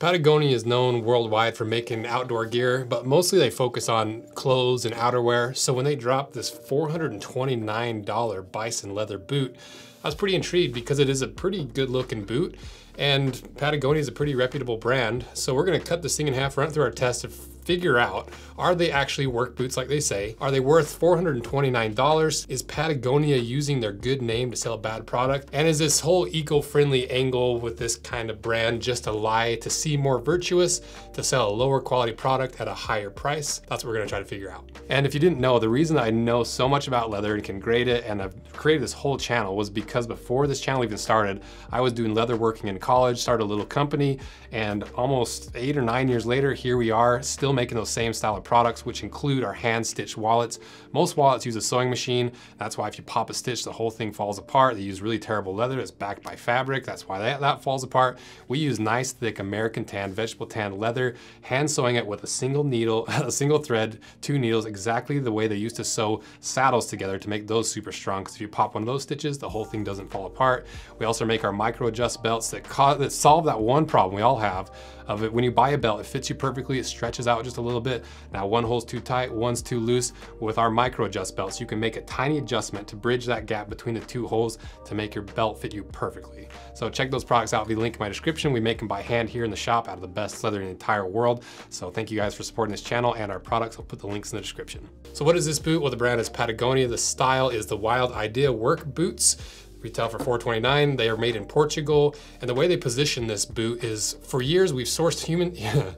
Patagonia is known worldwide for making outdoor gear, but mostly they focus on clothes and outerwear. So when they dropped this $429 bison leather boot, I was pretty intrigued because it is a pretty good looking boot and Patagonia is a pretty reputable brand. So we're gonna cut this thing in half, run through our test of figure out, are they actually work boots like they say? Are they worth $429? Is Patagonia using their good name to sell a bad product? And is this whole eco-friendly angle with this kind of brand just a lie to seem more virtuous, to sell a lower quality product at a higher price? That's what we're gonna try to figure out. And if you didn't know, the reason I know so much about leather and can grade it and I've created this whole channel was because before this channel even started, I was doing leather working in college, started a little company, and almost eight or nine years later, here we are, still making those same style of products, which include our hand-stitched wallets. Most wallets use a sewing machine. That's why if you pop a stitch, the whole thing falls apart. They use really terrible leather that's backed by fabric. That's why that, that falls apart. We use nice, thick American tan, vegetable tan leather, hand sewing it with a single needle, a single thread, two needles, exactly the way they used to sew saddles together to make those super strong. Because if you pop one of those stitches, the whole thing doesn't fall apart. We also make our micro adjust belts that, that solve that one problem we all have of it. When you buy a belt, it fits you perfectly. It stretches out just a little bit. Now one hole's too tight, one's too loose. With our micro adjust belts, you can make a tiny adjustment to bridge that gap between the two holes to make your belt fit you perfectly. So check those products out via link in my description. We make them by hand here in the shop out of the best leather in the entire world. So thank you guys for supporting this channel and our products. I'll put the links in the description. So what is this boot? Well, the brand is Patagonia. The style is the Wild Idea Work Boots retail for 429. They are made in Portugal. And the way they position this boot is for years we've sourced human,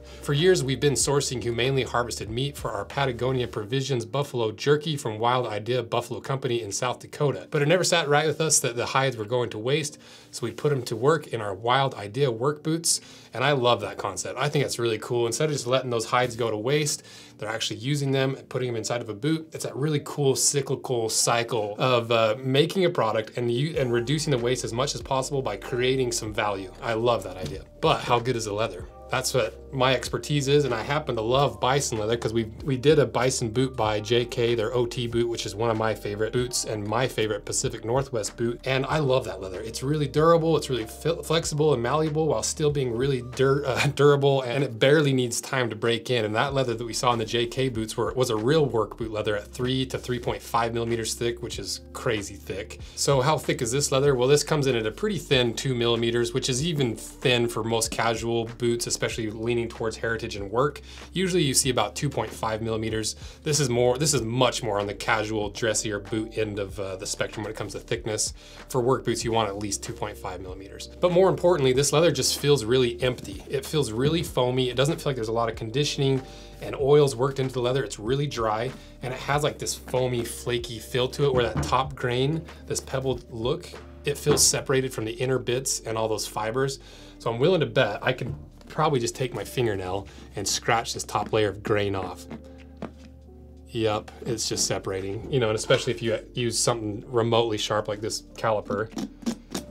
for years we've been sourcing humanely harvested meat for our Patagonia Provisions buffalo jerky from Wild Idea Buffalo Company in South Dakota. But it never sat right with us that the hides were going to waste. So we put them to work in our Wild Idea work boots. And I love that concept. I think it's really cool. Instead of just letting those hides go to waste, they're actually using them, and putting them inside of a boot. It's that really cool cyclical cycle of uh, making a product and, you, and reducing the waste as much as possible by creating some value. I love that idea. But how good is the leather? That's what my expertise is, and I happen to love bison leather because we we did a bison boot by JK, their OT boot, which is one of my favorite boots and my favorite Pacific Northwest boot, and I love that leather. It's really durable, it's really flexible and malleable while still being really uh, durable, and it barely needs time to break in. And that leather that we saw in the JK boots were was a real work boot leather at three to 3.5 millimeters thick, which is crazy thick. So how thick is this leather? Well, this comes in at a pretty thin two millimeters, which is even thin for most casual boots, especially especially leaning towards heritage and work. Usually you see about 2.5 millimeters. This is more, this is much more on the casual, dressier boot end of uh, the spectrum when it comes to thickness. For work boots, you want at least 2.5 millimeters. But more importantly, this leather just feels really empty. It feels really foamy. It doesn't feel like there's a lot of conditioning and oils worked into the leather. It's really dry and it has like this foamy, flaky feel to it where that top grain, this pebbled look, it feels separated from the inner bits and all those fibers. So I'm willing to bet I could probably just take my fingernail and scratch this top layer of grain off. Yep, it's just separating, you know, and especially if you use something remotely sharp like this caliper.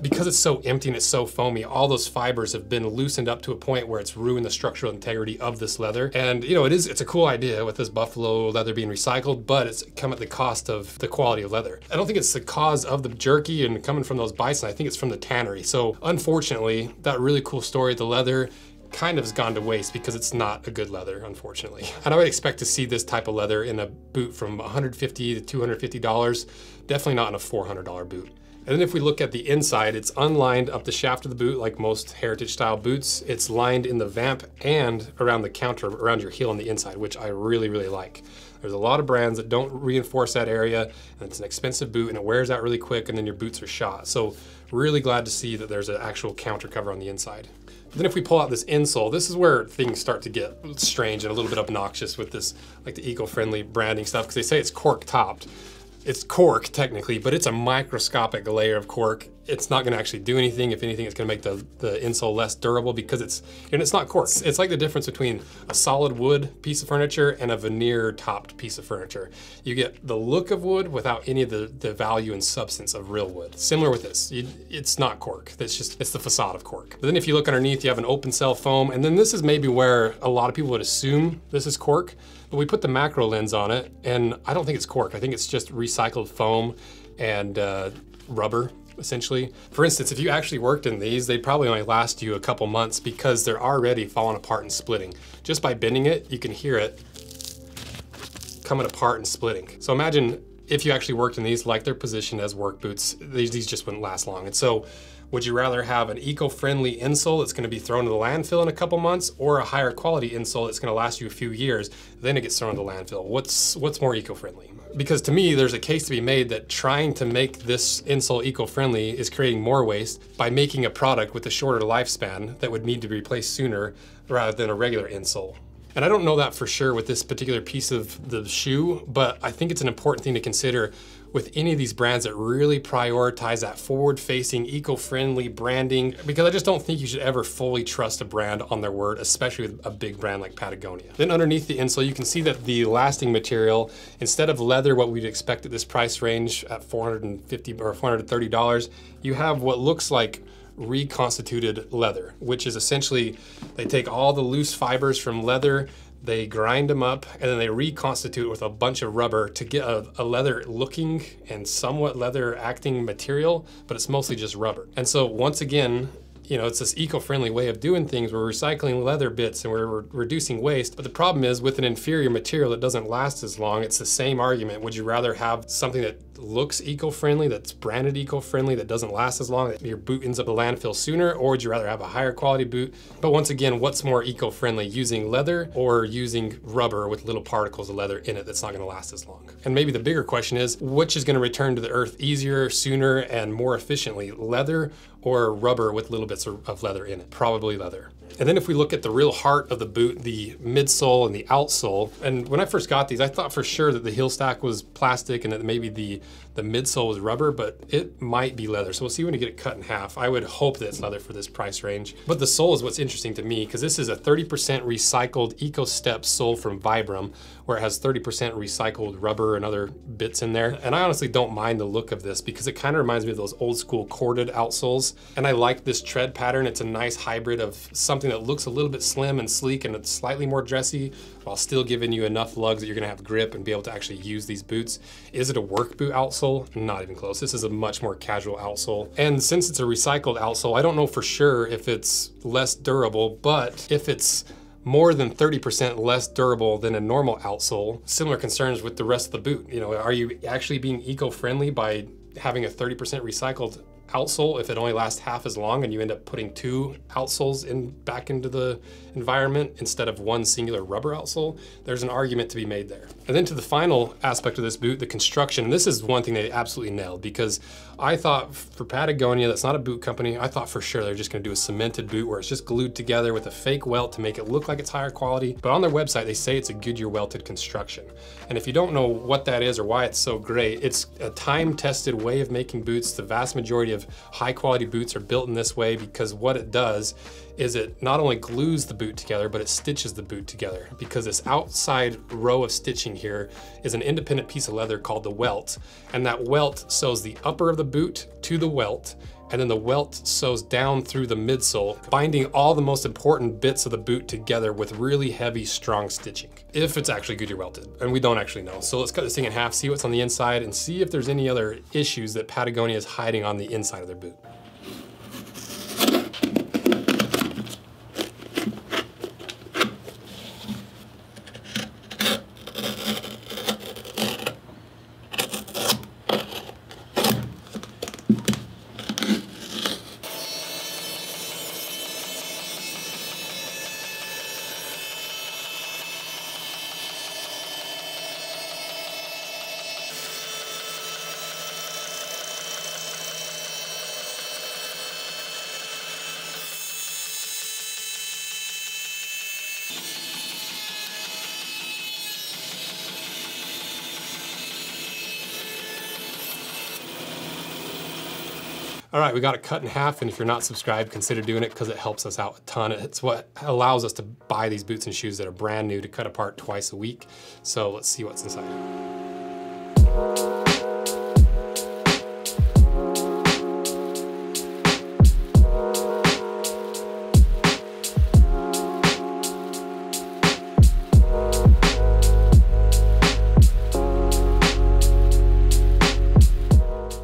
Because it's so empty and it's so foamy, all those fibers have been loosened up to a point where it's ruined the structural integrity of this leather. And you know, it is it's a cool idea with this buffalo leather being recycled, but it's come at the cost of the quality of leather. I don't think it's the cause of the jerky and coming from those bison, I think it's from the tannery. So unfortunately, that really cool story, the leather kind of has gone to waste because it's not a good leather, unfortunately. And I would expect to see this type of leather in a boot from 150 to $250, definitely not in a $400 boot. And then if we look at the inside, it's unlined up the shaft of the boot like most heritage style boots. It's lined in the vamp and around the counter, around your heel on the inside, which I really, really like. There's a lot of brands that don't reinforce that area and it's an expensive boot and it wears out really quick and then your boots are shot. So really glad to see that there's an actual counter cover on the inside. Then if we pull out this insole, this is where things start to get strange and a little bit obnoxious with this, like the eco-friendly branding stuff, because they say it's cork topped it's cork technically, but it's a microscopic layer of cork. It's not gonna actually do anything. If anything, it's gonna make the, the insole less durable because it's, and it's not cork. It's like the difference between a solid wood piece of furniture and a veneer topped piece of furniture. You get the look of wood without any of the, the value and substance of real wood. Similar with this, it's not cork. It's just, it's the facade of cork. But then if you look underneath, you have an open cell foam. And then this is maybe where a lot of people would assume this is cork, but we put the macro lens on it and I don't think it's cork. I think it's just recycled foam and uh, rubber essentially. For instance, if you actually worked in these, they'd probably only last you a couple months because they're already falling apart and splitting. Just by bending it, you can hear it coming apart and splitting. So imagine if you actually worked in these, like they're positioned as work boots, these, these just wouldn't last long. And so would you rather have an eco-friendly insole that's gonna be thrown to the landfill in a couple months or a higher quality insole that's gonna last you a few years, then it gets thrown to the landfill? What's, what's more eco-friendly? Because to me, there's a case to be made that trying to make this insole eco-friendly is creating more waste by making a product with a shorter lifespan that would need to be replaced sooner rather than a regular insole. And I don't know that for sure with this particular piece of the shoe, but I think it's an important thing to consider with any of these brands that really prioritize that forward-facing, eco-friendly branding, because I just don't think you should ever fully trust a brand on their word, especially with a big brand like Patagonia. Then underneath the insole, you can see that the lasting material, instead of leather, what we'd expect at this price range at 450 or $430, you have what looks like reconstituted leather, which is essentially they take all the loose fibers from leather, they grind them up, and then they reconstitute with a bunch of rubber to get a, a, leather looking and somewhat leather acting material, but it's mostly just rubber. And so once again, you know, it's this eco-friendly way of doing things. We're recycling leather bits and we're, reducing waste. But the problem is with an inferior material that doesn't last as long, it's the same argument. Would you rather have something that looks eco-friendly, that's branded eco-friendly, that doesn't last as long, that your boot ends up in landfill sooner, or would you rather have a higher quality boot? But once again, what's more eco-friendly, using leather or using rubber with little particles of leather in it that's not gonna last as long? And maybe the bigger question is, which is gonna return to the earth easier, sooner, and more efficiently, leather or rubber with little bits of leather in it? Probably leather. And then if we look at the real heart of the boot, the midsole and the outsole, and when I first got these, I thought for sure that the heel stack was plastic and that maybe the, the midsole was rubber, but it might be leather. So we'll see when you get it cut in half. I would hope that it's leather for this price range. But the sole is what's interesting to me because this is a 30% recycled EcoStep sole from Vibram, where it has 30% recycled rubber and other bits in there. And I honestly don't mind the look of this because it kind of reminds me of those old school corded outsoles. And I like this tread pattern. It's a nice hybrid of something that looks a little bit slim and sleek and it's slightly more dressy while still giving you enough lugs that you're gonna have grip and be able to actually use these boots. Is it a work boot outsole? Not even close. This is a much more casual outsole. And since it's a recycled outsole, I don't know for sure if it's less durable, but if it's more than 30% less durable than a normal outsole. Similar concerns with the rest of the boot. You know, are you actually being eco-friendly by having a 30% recycled outsole if it only lasts half as long and you end up putting two outsoles in back into the environment instead of one singular rubber outsole, there's an argument to be made there. And then to the final aspect of this boot, the construction. This is one thing they absolutely nailed because I thought for Patagonia, that's not a boot company, I thought for sure they're just gonna do a cemented boot where it's just glued together with a fake welt to make it look like it's higher quality. But on their website, they say it's a Goodyear welted construction. And if you don't know what that is or why it's so great, it's a time-tested way of making boots. The vast majority of high quality boots are built in this way because what it does is it not only glues the boot together, but it stitches the boot together because this outside row of stitching here is an independent piece of leather called the welt. And that welt sews the upper of the boot to the welt and then the welt sews down through the midsole, binding all the most important bits of the boot together with really heavy, strong stitching. If it's actually Goodyear welted, and we don't actually know. So let's cut this thing in half, see what's on the inside, and see if there's any other issues that Patagonia is hiding on the inside of their boot. All right, we got it cut in half, and if you're not subscribed, consider doing it because it helps us out a ton. It's what allows us to buy these boots and shoes that are brand new to cut apart twice a week. So let's see what's inside.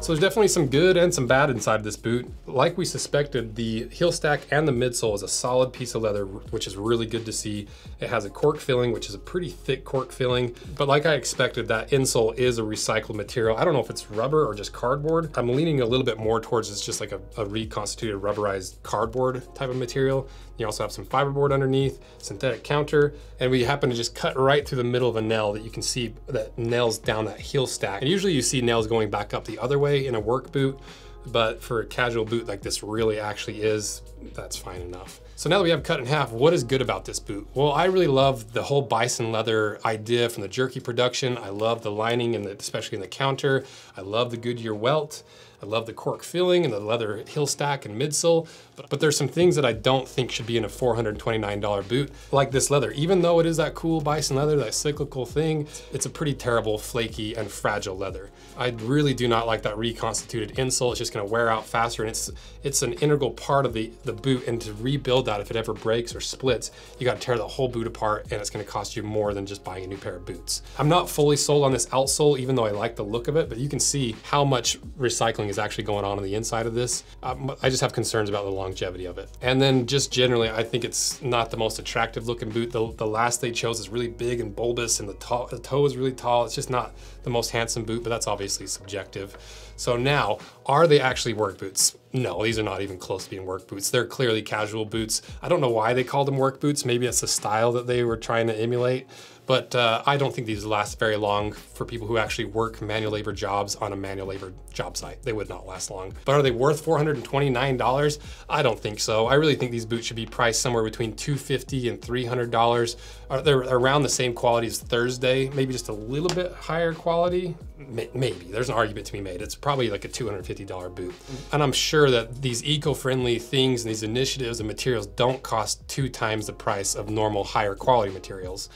So there's definitely some good and some bad inside this boot. Like we suspected, the heel stack and the midsole is a solid piece of leather, which is really good to see. It has a cork filling, which is a pretty thick cork filling. But like I expected, that insole is a recycled material. I don't know if it's rubber or just cardboard. I'm leaning a little bit more towards it's just like a, a reconstituted rubberized cardboard type of material. You also have some fiberboard underneath, synthetic counter, and we happen to just cut right through the middle of a nail that you can see that nails down that heel stack. And usually you see nails going back up the other way in a work boot, but for a casual boot like this really actually is, that's fine enough. So now that we have cut in half, what is good about this boot? Well, I really love the whole bison leather idea from the jerky production. I love the lining and especially in the counter. I love the Goodyear welt. I love the cork filling and the leather heel stack and midsole, but, but there's some things that I don't think should be in a $429 boot, like this leather. Even though it is that cool bison leather, that cyclical thing, it's a pretty terrible, flaky, and fragile leather. I really do not like that reconstituted insole. It's just gonna wear out faster, and it's it's an integral part of the, the boot, and to rebuild that, if it ever breaks or splits, you gotta tear the whole boot apart, and it's gonna cost you more than just buying a new pair of boots. I'm not fully sold on this outsole, even though I like the look of it, but you can see how much recycling is actually going on on the inside of this. Um, I just have concerns about the longevity of it. And then just generally, I think it's not the most attractive looking boot. The, the last they chose is really big and bulbous and the, the toe is really tall. It's just not the most handsome boot, but that's obviously subjective. So now, are they actually work boots? No, these are not even close to being work boots. They're clearly casual boots. I don't know why they called them work boots. Maybe it's the style that they were trying to emulate, but uh, I don't think these last very long for people who actually work manual labor jobs on a manual labor job site. They would not last long. But are they worth $429? I don't think so. I really think these boots should be priced somewhere between 250 and $300. They're around the same quality as Thursday, maybe just a little bit higher quality. Maybe, there's an argument to be made. It's probably like a $250 boot. And I'm sure that these eco-friendly things and these initiatives and materials don't cost two times the price of normal higher quality materials.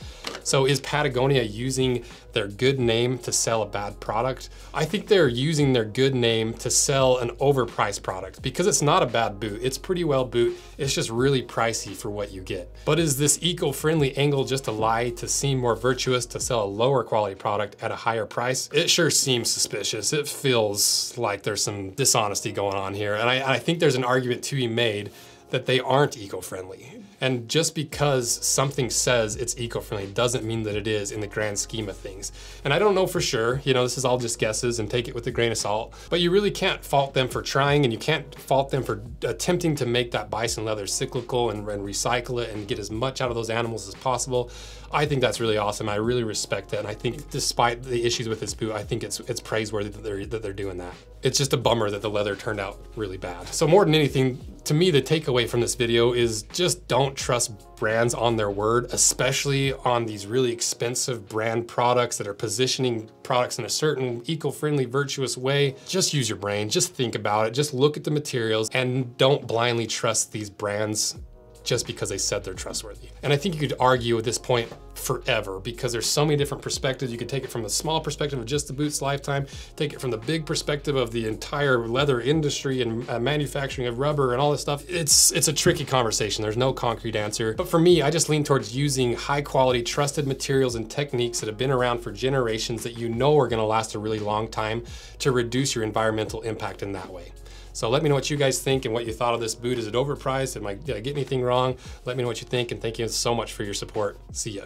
So is Patagonia using their good name to sell a bad product? I think they're using their good name to sell an overpriced product because it's not a bad boot. It's pretty well boot. It's just really pricey for what you get. But is this eco-friendly angle just a lie to seem more virtuous to sell a lower quality product at a higher price? It sure seems suspicious. It feels like there's some dishonesty going on here. And I, I think there's an argument to be made that they aren't eco-friendly. And just because something says it's eco-friendly doesn't mean that it is in the grand scheme of things. And I don't know for sure, you know, this is all just guesses and take it with a grain of salt, but you really can't fault them for trying and you can't fault them for attempting to make that bison leather cyclical and, and recycle it and get as much out of those animals as possible. I think that's really awesome. I really respect that. And I think despite the issues with this boot, I think it's it's praiseworthy that they're, that they're doing that. It's just a bummer that the leather turned out really bad. So more than anything, to me, the takeaway from this video is just don't trust brands on their word, especially on these really expensive brand products that are positioning products in a certain eco-friendly, virtuous way. Just use your brain, just think about it, just look at the materials and don't blindly trust these brands just because they said they're trustworthy. And I think you could argue at this point forever because there's so many different perspectives. You could take it from the small perspective of just the boot's lifetime, take it from the big perspective of the entire leather industry and uh, manufacturing of rubber and all this stuff. It's, it's a tricky conversation. There's no concrete answer. But for me, I just lean towards using high quality, trusted materials and techniques that have been around for generations that you know are gonna last a really long time to reduce your environmental impact in that way. So let me know what you guys think and what you thought of this boot. Is it overpriced? Am I, did I get anything wrong? Let me know what you think and thank you so much for your support. See ya.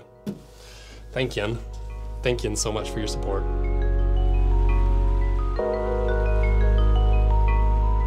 Thank you. Thank you so much for your support.